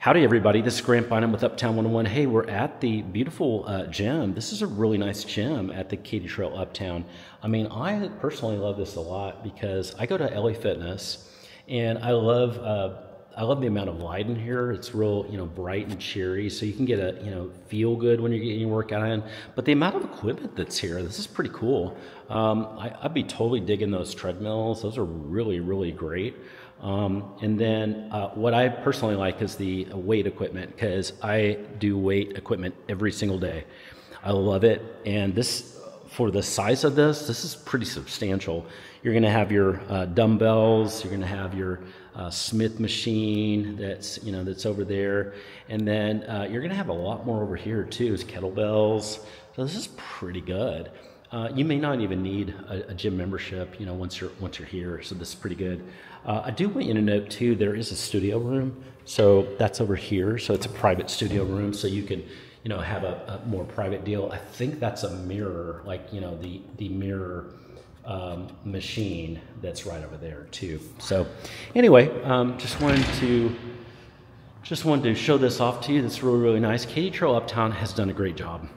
Howdy, everybody. This is Grant Bynum with Uptown 101. Hey, we're at the beautiful uh, gym. This is a really nice gym at the Katy Trail Uptown. I mean, I personally love this a lot because I go to LA Fitness and I love. Uh, I love the amount of light in here. It's real, you know, bright and cheery, so you can get a, you know, feel good when you're getting your workout in. But the amount of equipment that's here, this is pretty cool. Um, I, would be totally digging those treadmills. Those are really, really great. Um, and then uh, what I personally like is the weight equipment because I do weight equipment every single day. I love it. And this, for the size of this, this is pretty substantial. You're going to have your uh, dumbbells. You're going to have your uh, Smith machine that's you know that's over there, and then uh, you're going to have a lot more over here too, as kettlebells. So this is pretty good. Uh, you may not even need a, a, gym membership, you know, once you're once you're here. So this is pretty good. Uh, I do want you to note too, there is a studio room, so that's over here. So it's a private studio room, so you can, you know, have a, a more private deal. I think that's a mirror, like you know, the the mirror um, machine that's right over there too. So anyway, um, just wanted to just wanted to show this off to you. That's really really nice. Katy Trail Uptown has done a great job.